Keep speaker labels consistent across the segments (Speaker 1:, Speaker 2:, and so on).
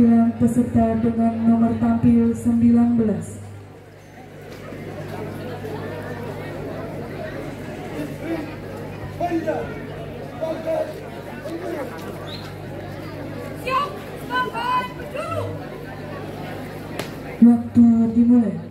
Speaker 1: penampilan peserta dengan nomor tampil 19. Waktu dimulai.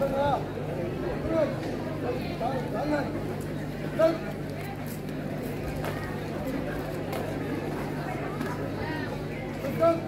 Speaker 2: Let's go.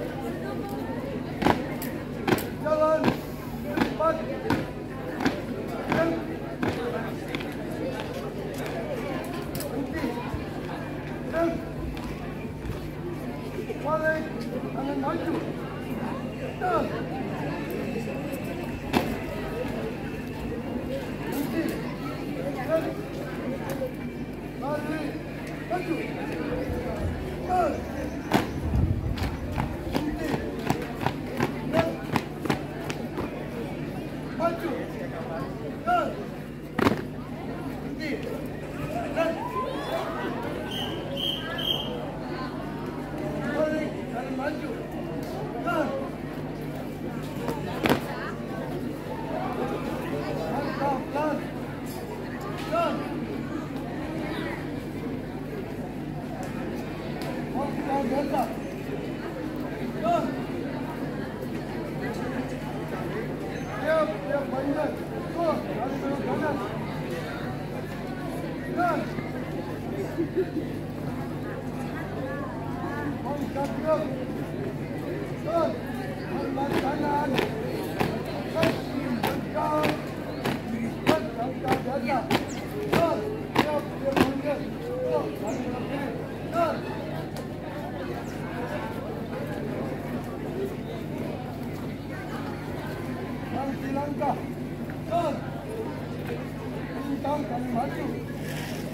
Speaker 2: Thank you. Come on, come on.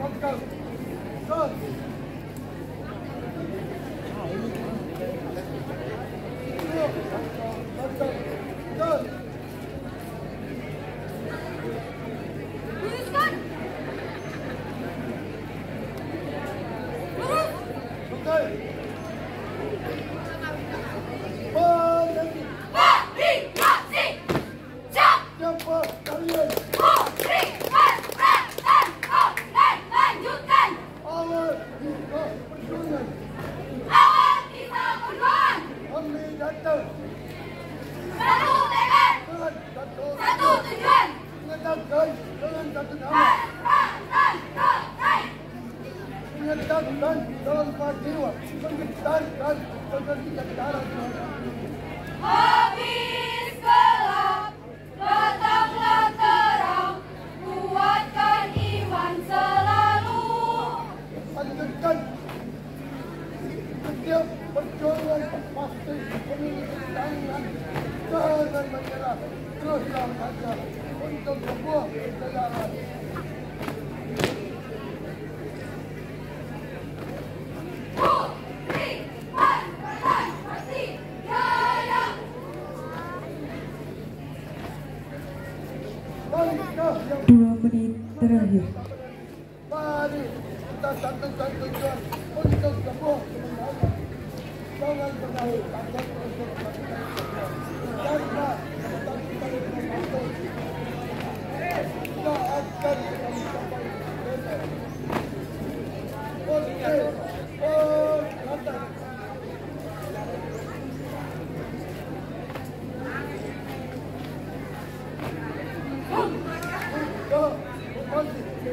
Speaker 2: Let's go. Happy! Dua
Speaker 1: menit terakhir.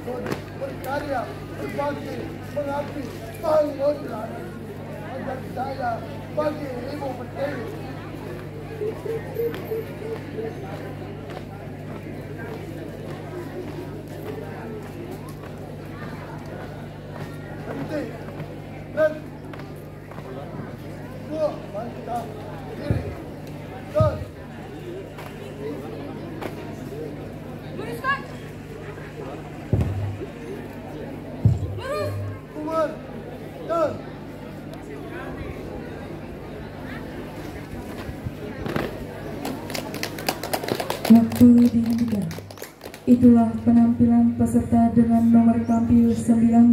Speaker 2: الكون والقرية والباقي والعبي باقي يرد على عندك رسالة باقي يهربوا بالليل Let's go, man.
Speaker 1: Waktu dihentikan. Itulah penampilan peserta dengan nomor tampil 19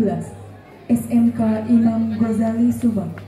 Speaker 1: SMK Imam Ghazali Subang.